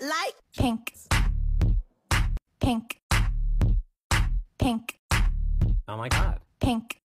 like pink. Pink. Pink. Oh my god. Pink.